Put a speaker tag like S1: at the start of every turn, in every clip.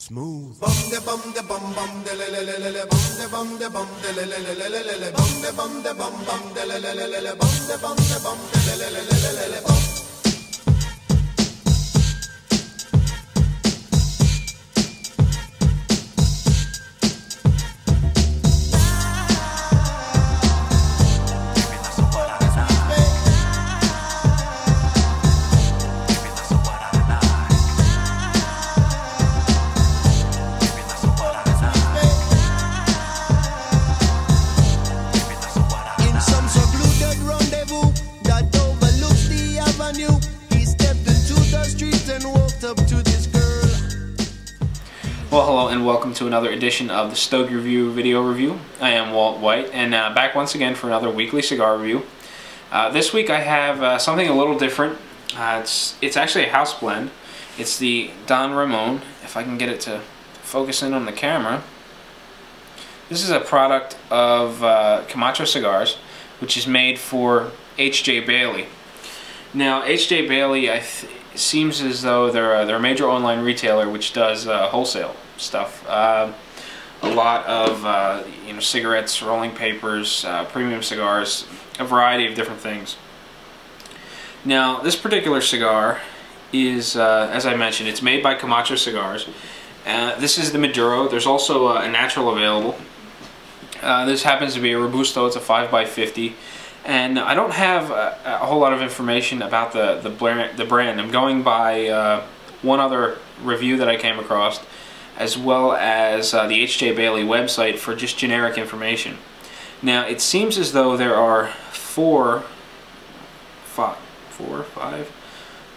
S1: Smooth.
S2: Bum de bum de bum bum de le le le le le bum de bum de bum de le le le le le le bum de bum de bum bum de le le le le le bum de bum de bum de le le le le le le bum.
S3: Hello and welcome to another edition of the Stogie Review video review. I am Walt White and uh, back once again for another weekly cigar review. Uh, this week I have uh, something a little different. Uh, it's it's actually a house blend. It's the Don Ramon. If I can get it to focus in on the camera. This is a product of uh, Camacho Cigars, which is made for H.J. Bailey. Now, H.J. Bailey, I seems as though they're a, they're a major online retailer which does uh, wholesale stuff. Uh, a lot of uh, you know cigarettes, rolling papers, uh, premium cigars, a variety of different things. Now, this particular cigar is, uh, as I mentioned, it's made by Camacho Cigars. Uh, this is the Maduro. There's also a natural available. This happens to be a Robusto. It's a 5x50. And I don't have a, a whole lot of information about the, the, brand, the brand. I'm going by uh, one other review that I came across, as well as uh, the H.J. Bailey website for just generic information. Now, it seems as though there are four, five, four, five,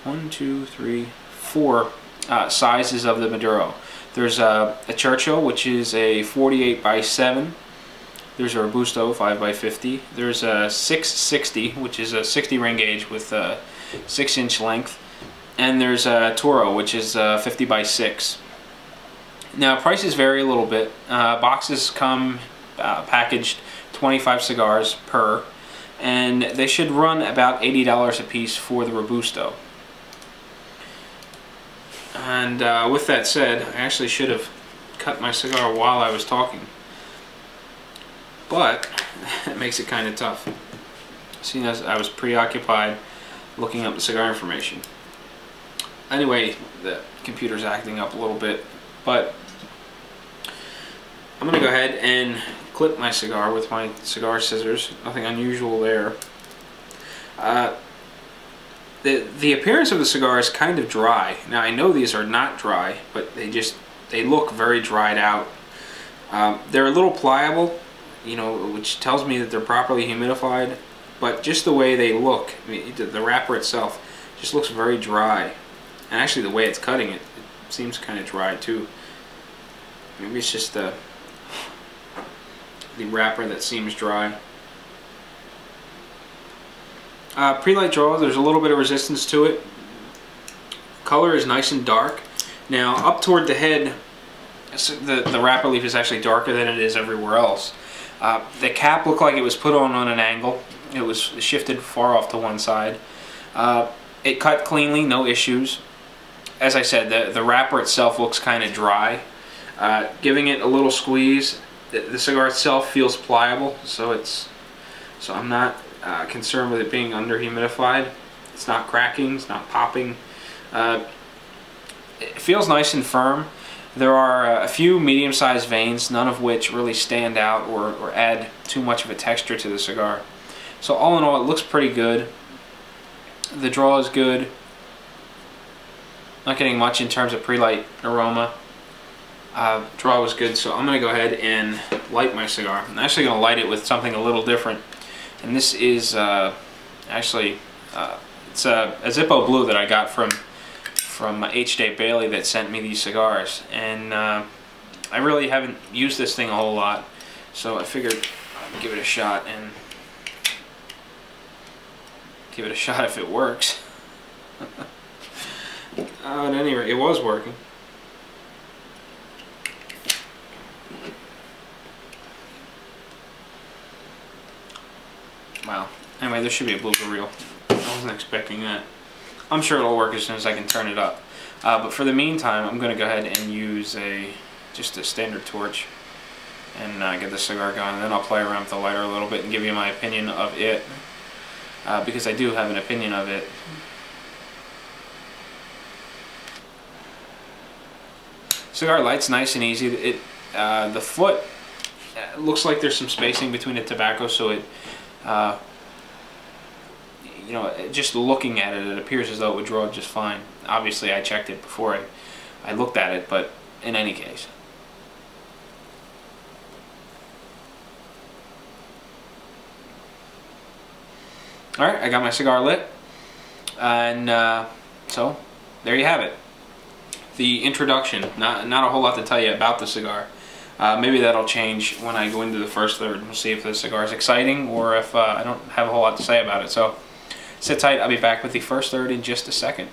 S3: one, two, three, four uh, sizes of the Maduro. There's a, a Churchill, which is a 48 by 7. There's a Robusto 5 by 50. There's a 660, which is a 60 ring gauge with a 6 inch length. And there's a Toro, which is a 50 by 6. Now, prices vary a little bit. Uh, boxes come uh, packaged 25 cigars per, and they should run about $80 a piece for the Robusto. And uh, with that said, I actually should have cut my cigar while I was talking. But it makes it kind of tough. Seeing as I was preoccupied looking up the cigar information. Anyway, the computer's acting up a little bit, but I'm to go ahead and clip my cigar with my cigar scissors. Nothing unusual there. Uh, the the appearance of the cigar is kind of dry. Now I know these are not dry, but they just they look very dried out. Um, they're a little pliable, you know, which tells me that they're properly humidified. But just the way they look, I mean, the, wrapper itself just looks very dry. And actually, the way it's cutting it, it seems kind of dry too. Maybe it's just the the wrapper that seems dry. Uh, pre-light draw, there's a little bit of resistance to it. Color is nice and dark. Now, up toward the head, the, the wrapper leaf is actually darker than it is everywhere else. Uh, the cap looked like it was put on on an angle. It was shifted far off to one side. Uh, it cut cleanly, no issues. As I said, the, the wrapper itself looks kind of dry. Uh, giving it a little squeeze, the, the cigar itself feels pliable, so it's so I'm not uh, concerned with it being under humidified. It's not cracking, it's not popping. Uh, it feels nice and firm. There are uh, a few medium-sized veins, none of which really stand out or, or add too much of a texture to the cigar. So all in all, it looks pretty good. The draw is good. Not getting much in terms of pre-light aroma. Uh, draw was good, so I'm going to go ahead and light my cigar. I'm actually going to light it with something a little different. And this is uh, actually, uh, it's a, a Zippo Blue that I got from from H.J. Bailey that sent me these cigars. And uh, I really haven't used this thing a whole lot, so I figured I'd give it a shot and give it a shot if it works. uh, at any rate, it was working. Wow. Anyway, there should be a blooper reel. I wasn't expecting that. I'm sure it'll work as soon as I can turn it up. Uh, but for the meantime, I'm going to go ahead and use a just a standard torch and uh, get the cigar going. And then I'll play around with the lighter a little bit and give you my opinion of it. Uh, because I do have an opinion of it. Cigar light's nice and easy. It uh, The foot uh, looks like there's some spacing between the tobacco so it uh, you know, just looking at it, it appears as though it would draw just fine. Obviously, I checked it before I, I looked at it, but in any case. Alright, I got my cigar lit. And uh, so, there you have it. The introduction. Not, not a whole lot to tell you about the cigar. Uh, maybe that'll change when I go into the first third. We'll see if the cigar is exciting or if uh, I don't have a whole lot to say about it. So, sit tight. I'll be back with the first third in just a second.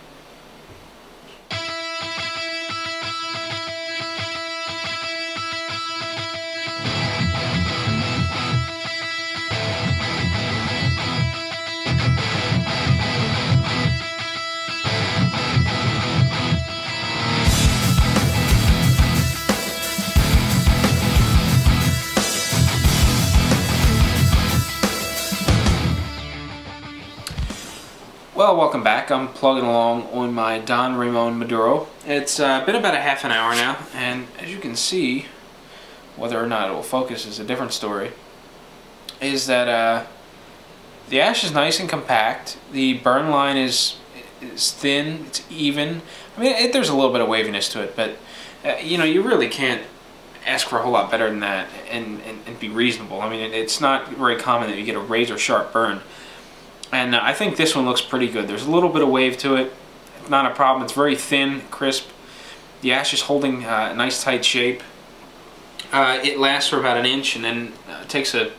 S3: Welcome back. I'm plugging along on my Don Ramon Maduro. It's uh, been about a half an hour now, and as you can see, whether or not it will focus is a different story, is that uh, the ash is nice and compact. The burn line is, is thin, it's even. I mean, it, there's a little bit of waviness to it, but uh, you know, you really can't ask for a whole lot better than that and, and, and be reasonable. I mean, it, it's not very common that you get a razor sharp burn. And uh, I think this one looks pretty good. There's a little bit of wave to it. Not a problem. It's very thin, crisp. The ash is holding uh, a nice tight shape. Uh, it lasts for about an inch and then uh, takes a,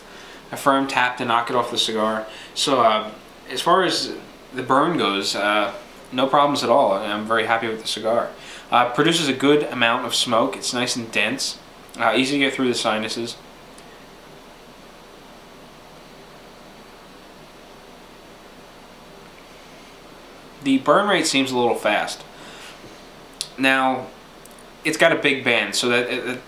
S3: a, firm tap to knock it off the cigar. So uh, as far as the burn goes, uh, no problems at all. I'm very happy with the cigar. produces a good amount of smoke. It's nice and dense. easy to get through the sinuses. The burn rate seems a little fast. Now, it's got a big band, so that it,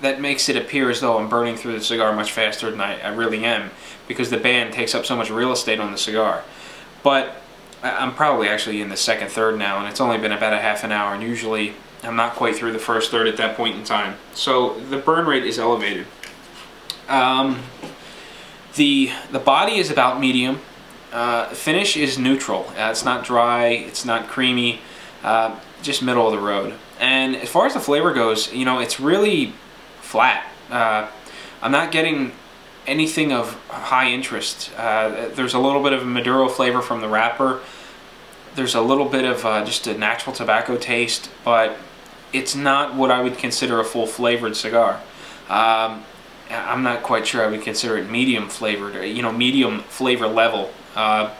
S3: that makes it appear as though I'm burning through the cigar much faster than I, I really am, because the band takes up so much real estate on the cigar. But I'm probably actually in the second third now, and it's only been about a half an hour, and usually I'm not quite through the first third at that point in time. So the burn rate is elevated. Um, the the body is about medium. Uh, finish is neutral. Uh, it's not dry, it's not creamy, uh, just middle of the road. And as far as the flavor goes, you know, it's really flat. Uh, I'm not getting anything of high interest. Uh, there's a little bit of a Maduro flavor from the wrapper. There's a little bit of uh, just a natural tobacco taste, but it's not what I would consider a full flavored cigar. Um, I'm not quite sure I would consider it medium flavored, you know, medium flavor level. Uh,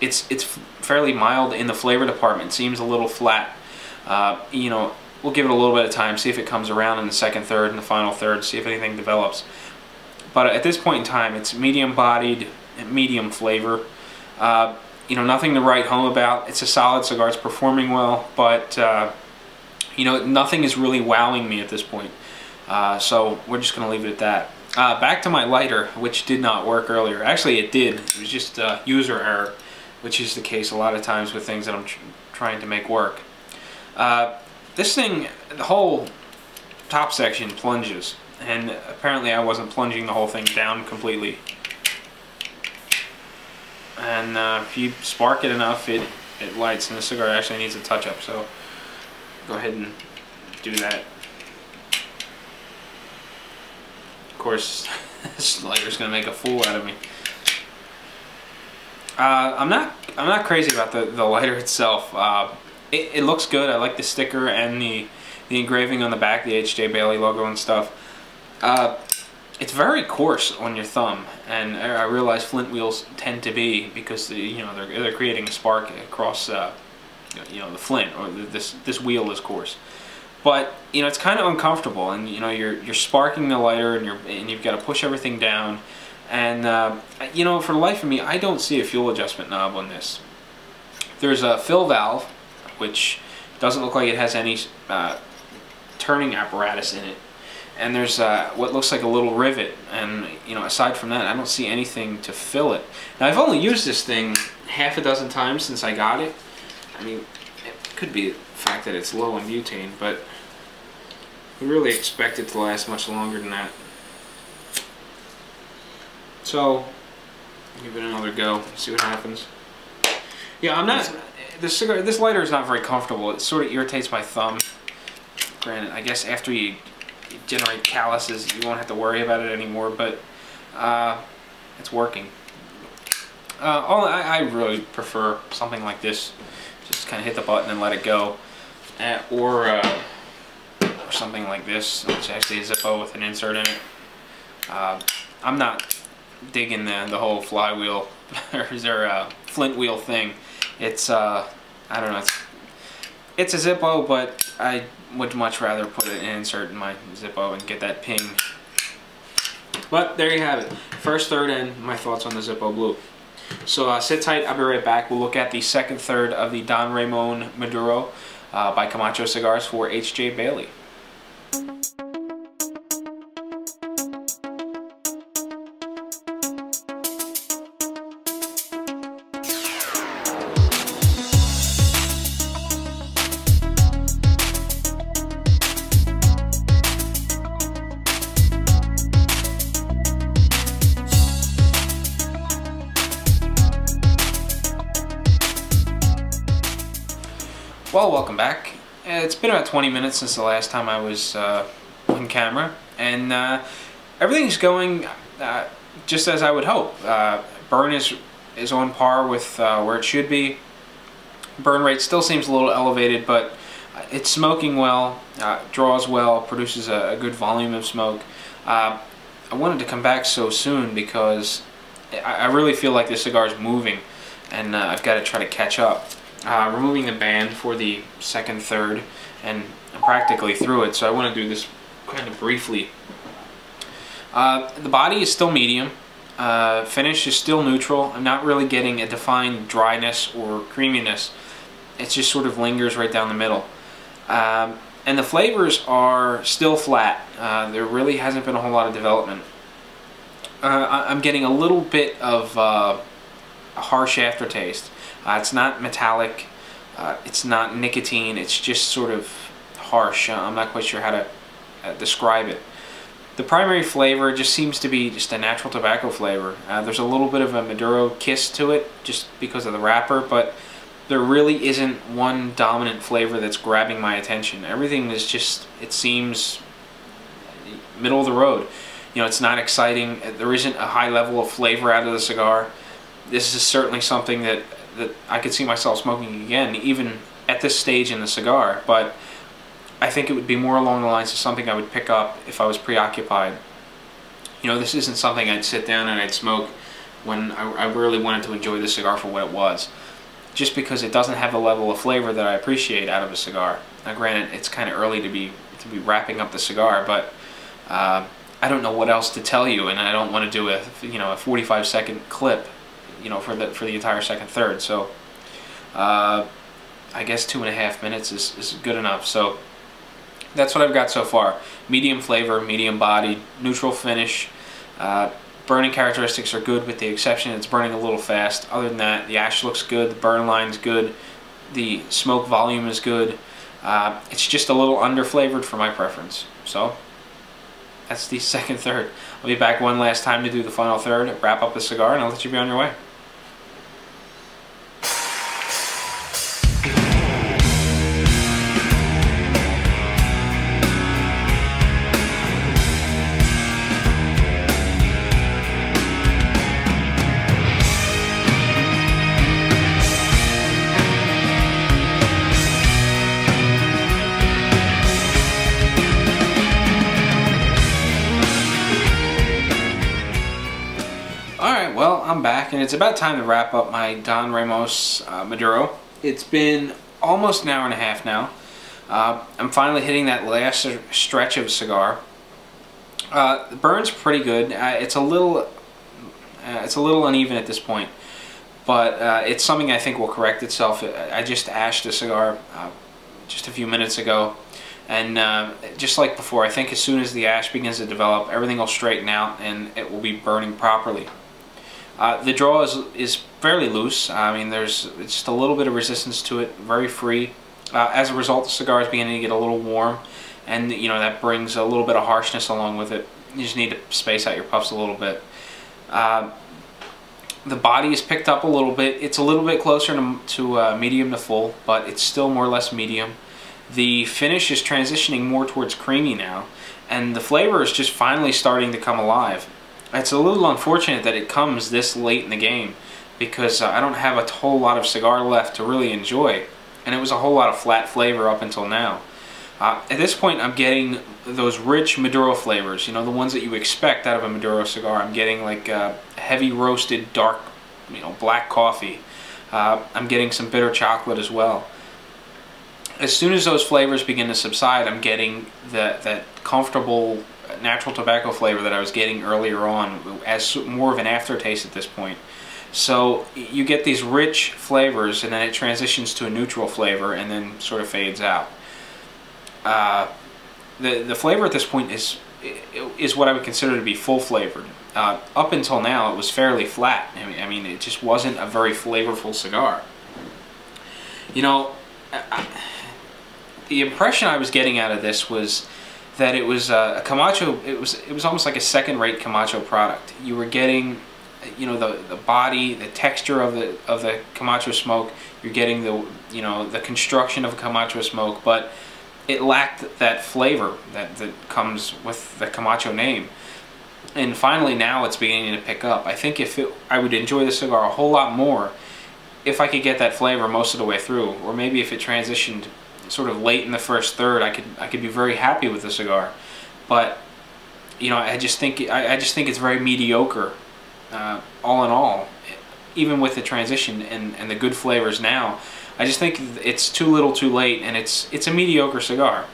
S3: it's it's fairly mild in the flavor department. Seems a little flat. Uh, you know, we'll give it a little bit of time, see if it comes around in the second third and the final third, see if anything develops. But at this point in time, it's medium-bodied, medium flavor. Uh, you know, nothing to write home about. It's a solid cigar. It's performing well, but uh, you know, nothing is really wowing me at this point. Uh, so we're just going to leave it at that. Uh, back to my lighter, which did not work earlier. Actually, it did. It was just uh, user error, which is the case a lot of times with things that I'm tr trying to make work. Uh, this thing, the whole top section plunges, and apparently I wasn't plunging the whole thing down completely. And uh, if you spark it enough, it, it lights, and the cigar actually needs a touch-up, so go ahead and do that. Course, this lighter's gonna make a fool out of me. Uh, I'm not I'm not crazy about the, the lighter itself. Uh, it, it, looks good. I like the sticker and the the engraving on the back, the H.J. Bailey logo and stuff. Uh, it's very coarse on your thumb, and I realize flint wheels tend to be because the, you know they're they're creating a spark across uh, you know the flint or this this wheel is coarse. But you know it's kind of uncomfortable, and you know you're you're sparking the lighter, and you're and you've got to push everything down, and uh, you know for the life of me, I don't see a fuel adjustment knob on this. There's a fill valve, which Doesn't look like it has any uh, turning apparatus in it. And there's uh, what looks like a little rivet, and you know, aside from that, I don't see anything to fill it. Now, I've only used this thing half a dozen times since I got it. I mean, it could be the fact that it's low in butane, but we really expect it to last much longer than that. So, give it another go, see what happens. Yeah, I'm not. This cigar, this lighter is not very comfortable. It sort of irritates my thumb. Granted, I guess after you generate calluses, you won't have to worry about it anymore. But uh, it's working. Uh, all I, I, really prefer something like this. Just kind of hit the button and let it go, uh, or, uh, something like this, which actually is a Zippo with an insert in it. Uh, I'm not digging the the whole flywheel or a flint wheel thing. It's uh, I don't know. It's it's a Zippo, but I would much rather put an insert in my Zippo and get that ping. But there you have it. First third and my thoughts on the Zippo Blue. So uh, sit tight, I'll be right back. We'll look at the second third of the Don Ramon Maduro uh, by Camacho Cigars for H.J. Bailey. Well, welcome back. It's been about 20 minutes since the last time I was uh, on camera, and uh, everything's going uh, just as I would hope. Uh, burn is is on par with uh, where it should be. Burn rate still seems a little elevated, but it's smoking well, uh, draws well, produces a, a, good volume of smoke. I wanted to come back so soon because I, I really feel like this cigar is moving, and I've got to try to catch up uh, removing the band for the second third and practically through it so I want to do this kind of briefly. Uh, the body is still medium. Uh, finish is still neutral. I'm not really getting a defined dryness or creaminess. It just sort of lingers right down the middle. Um, and the flavors are still flat. Uh, there really hasn't been a whole lot of development. Uh, I'm getting a little bit of uh, harsh aftertaste. Uh, it's not metallic. Uh, it's not nicotine. It's just sort of harsh. Uh, I'm not quite sure how to uh, describe it. The primary flavor just seems to be just a natural tobacco flavor. Uh, there's a little bit of a Maduro kiss to it just because of the wrapper, but there really isn't one dominant flavor that's grabbing my attention. Everything is just, it seems middle of the road. You know, it's not exciting. There isn't a high level of flavor out of the cigar. This is certainly something that that I could see myself smoking again, even at this stage in the cigar. But I think it would be more along the lines of something I would pick up if I was preoccupied. You know, this isn't something I'd sit down and I'd smoke when I, I really wanted to enjoy the cigar for what it was. Just because it doesn't have the level of flavor that I appreciate out of a cigar. Now, granted, it's kind of early to be to be wrapping up the cigar, but uh, I don't know what else to tell you, and I don't want to do a you know a 45 second clip you know, for the for the entire second third. So uh, I guess two and a half minutes is, is good enough. So that's what I've got so far. Medium flavor, medium body, neutral finish. Uh, burning characteristics are good with the exception it's burning a little fast. Other than that, the ash looks good, the burn line's good, the smoke volume is good. Uh, it's just a little under flavored for my preference. So that's the second third. I'll be back one last time to do the final third, wrap up the cigar, and I'll let you be on your way. I'm back, and it's about time to wrap up my Don Ramon uh, Maduro. It's been almost an hour and a half now. Uh, I'm finally hitting that last stretch of cigar. Uh, the burn's pretty good. Uh, it's a little, uh, it's a little uneven at this point, but uh, it's something I think will correct itself. I just ashed a cigar just a few minutes ago. And uh, just like before, I think as soon as the ash begins to develop, everything will straighten out and it will be burning properly. Uh, the draw is, is fairly loose. I mean, there's just a little bit of resistance to it, very free. Uh, as a result, the cigar is beginning to get a little warm, and you know that brings a little bit of harshness along with it. You just need to space out your puffs a little bit. Uh, the body is picked up a little bit. It's a little bit closer to, to uh, medium to full, but it's still more or less medium. The finish is transitioning more towards creamy now, and the flavor is just finally starting to come alive. It's a little unfortunate that it comes this late in the game because uh, I don't have a whole lot of cigar left to really enjoy and it was a whole lot of flat flavor up until now. Uh, at this point, I'm getting those rich Maduro flavors, you know, the ones that you expect out of a Maduro cigar. I'm getting like uh, heavy roasted, dark, you know, black coffee. Uh, I'm getting some bitter chocolate as well. As soon as those flavors begin to subside, I'm getting that, that comfortable natural tobacco flavor that I was getting earlier on as more of an aftertaste at this point. So you get these rich flavors and then it transitions to a neutral flavor and then sort of fades out. Uh, the, the flavor at this point is, is what I would consider to be full flavored. Uh, up until now it was fairly flat. I mean, I mean, it just wasn't a very flavorful cigar. You know, I, the impression I was getting out of this was that it was uh, a Camacho, it was, it was almost like a second-rate Camacho product. You were getting you know the the body, the texture of the of the Camacho smoke. You're getting the you know the construction of a Camacho smoke, but it lacked that flavor that that comes with the Camacho name. And finally, now it's beginning to pick up. I think if it, I would enjoy the cigar a whole lot more if I could get that flavor most of the way through, or maybe if it transitioned sort of late in the first third, I could I could be very happy with the cigar. But you know, I just think I, I just think it's very mediocre uh, all in all, even with the transition and, and the good flavors now, I just think it's too little too late and it's it's a mediocre cigar.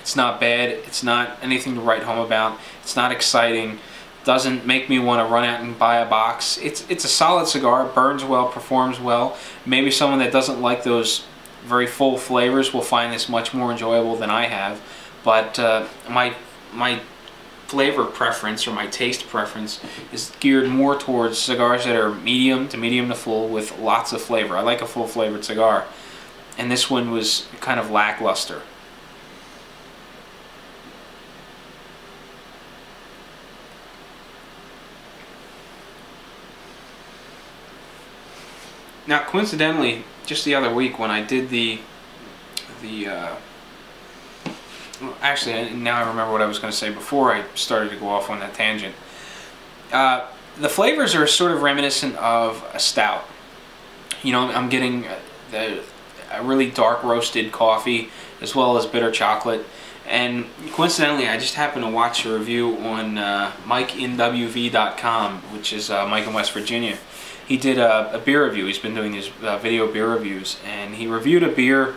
S3: It's not bad, it's not anything to write home about, it's not exciting, doesn't make me want to run out and buy a box. It's, it's a solid cigar, burns well, performs well. Maybe someone that doesn't like those very full flavors will find this much more enjoyable than I have, but uh, my, my flavor preference or my taste preference is geared more towards cigars that are medium to medium to full with lots of flavor. I like a full flavored cigar. And this one was kind of lackluster. Now, coincidentally, just the other week when I did the the uh, actually, now I remember what I was going to say before I started to go off on that tangent. Uh, the flavors are sort of reminiscent of a stout. You know, I'm getting the, a really dark roasted coffee as well as bitter chocolate. And coincidentally, I just happened to watch a review on uh, MikeInWV.com, which is uh, Mike in West Virginia. He did a, a, beer review. He's been doing these uh, video beer reviews, and he reviewed a beer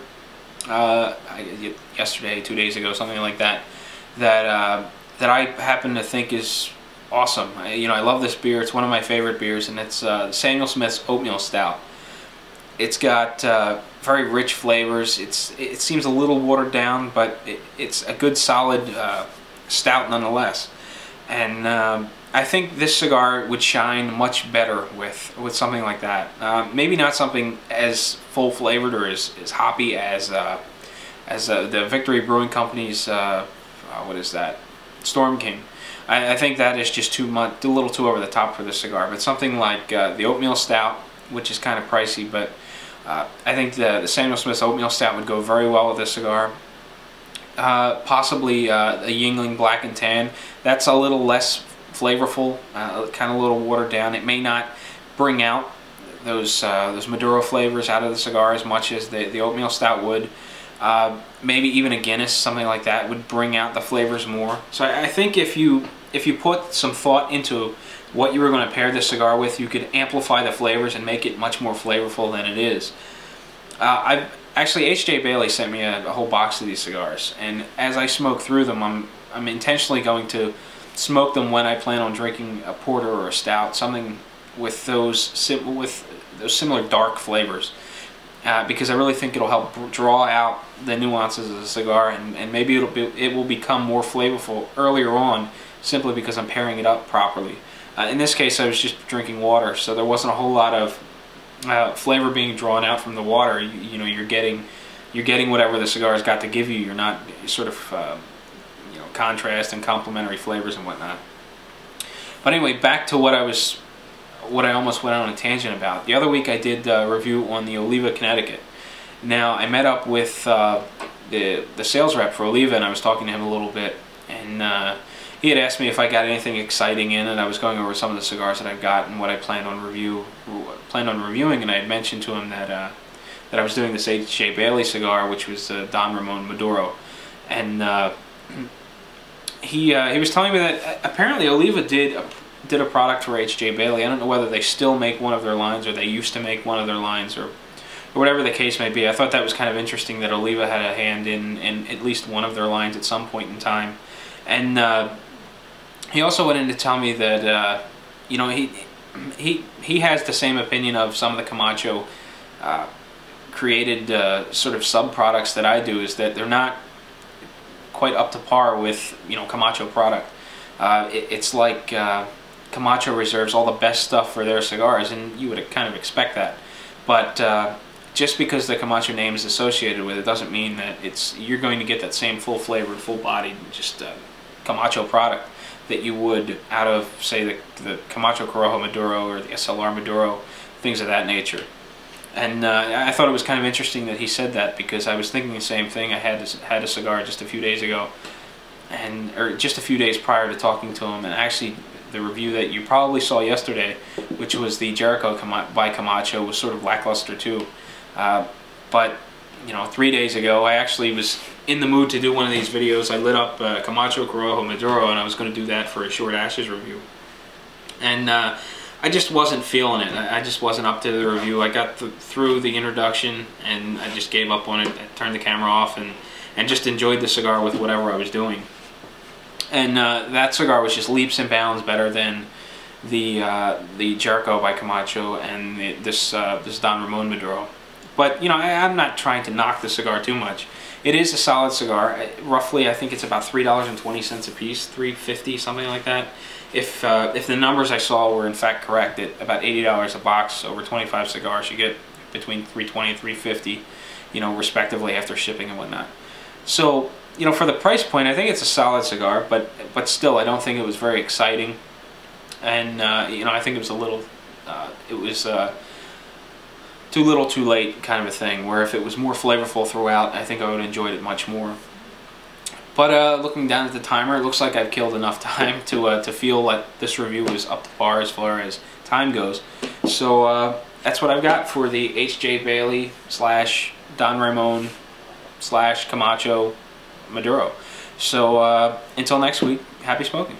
S3: uh, yesterday, two days ago, something like that, that uh, that I happen to think is awesome. I, you know, I love this beer. It's one of my favorite beers, and it's uh, Samuel Smith's Oatmeal Stout. It's got uh, very rich flavors. It's it seems a little watered down, but it, it's a good solid uh, stout nonetheless. And um, I think this cigar would shine much better with with something like that. Uh, maybe not something as full flavored or as, as hoppy as uh, as uh, the Victory Brewing Company's uh, what is that Storm King. I, I, think that is just too much, a little too over the top for this cigar. But something like uh, the Oatmeal Stout, which is kind of pricey, but I think the, the Samuel Smith Oatmeal Stout would go very well with this cigar. possibly a Yuengling Black and Tan. That's a little less flavorful, uh, kind of a little watered down. It may not bring out those uh, those Maduro flavors out of the cigar as much as the, the oatmeal stout would. Uh, maybe even a Guinness, something like that, would bring out the flavors more. So I, I think if you if you put some thought into what you were going to pair this cigar with, you could amplify the flavors and make it much more flavorful than it is. Uh, I actually H.J. Bailey sent me a, a, whole box of these cigars, and as I smoke through them, I'm I'm intentionally going to smoke them when I plan on drinking a porter or a stout, something with those sim with those similar dark flavors. uh, because I really think it'll help draw out the nuances of the cigar, and, and maybe it'll be, it will become more flavorful earlier on, simply because I'm pairing it up properly. Uh, in this case, I was just drinking water, so there wasn't a whole lot of uh, flavor being drawn out from the water. You, you, know, you're getting you're getting whatever the cigar's got to give you. You're not sort of uh, you know contrast and complementary flavors and whatnot. But anyway, back to what I was what I almost went on a tangent about. The other week I did a review on the Oliva Connecticut. Now I met up with uh, the the sales rep for Oliva and I was talking to him a little bit and uh, he had asked me if I got anything exciting in and I was going over some of the cigars that I've got and what I planned on review planned on reviewing and I had mentioned to him that uh, that I was doing this H.J. Bailey cigar which was Don Ramon Maduro and uh, he uh, he was telling me that uh, apparently Oliva did a did a product for H.J. Bailey. I don't know whether they still make one of their lines or they used to make one of their lines or, or whatever the case may be. I thought that was kind of interesting that Oliva had a hand in, in at least one of their lines at some point in time. And uh, he also went in to tell me that, uh, you know, he, he, he has the same opinion of some of the Camacho uh, created uh, sort of sub-products that I do is that they're not quite up to par with, you know, Camacho product. Uh, it, it's like uh, Camacho reserves all the best stuff for their cigars, and you would kind of expect that. But uh, just because the Camacho name is associated with it doesn't mean that it's you're going to get that same full flavored, full bodied, just Camacho product that you would out of, say, the, the Camacho Corojo Maduro or the SLR Maduro, things of that nature. And uh, I thought it was kind of interesting that he said that because I was thinking the same thing. I had had a cigar just a few days ago, and or just a few days prior to talking to him, and actually the review that you probably saw yesterday, which was the Jericho by Camacho, was sort of lackluster too. Uh, but you know, three days ago, I actually was in the mood to do one of these videos. I lit up uh, Camacho Corojo Maduro, and I was going to do that for a short ashes review. And uh, I just wasn't feeling it. I just wasn't up to the review. I got th through the introduction, and I just gave up on it. I turned the camera off and and just enjoyed the cigar with whatever I was doing and uh, that cigar was just leaps and bounds better than the uh, the Jericho by Camacho and the, this uh, this Don Ramon Maduro. But you know, I, am not trying to knock the cigar too much. It is a solid cigar. Roughly, I think it's about three dollars and twenty cents a piece, three fifty, something like that. If uh, if the numbers I saw were in fact correct, at about eighty dollars a box over twenty five cigars, you get between three twenty and three fifty, you know, respectively after shipping and whatnot. So you know, for the price point, I think it's a solid cigar, but but still, I don't think it was very exciting. And uh, you know, I think it was a little, uh, it was uh, too little, too late kind of a thing. Where if it was more flavorful throughout, I think I would have enjoyed it much more. But uh, looking down at the timer, it looks like I've killed enough time to uh, to feel like this review is up to par as far as time goes. So uh, that's what I've got for the H.J. Bailey slash Don Ramon slash Camacho Maduro. So uh, until next week, happy smoking.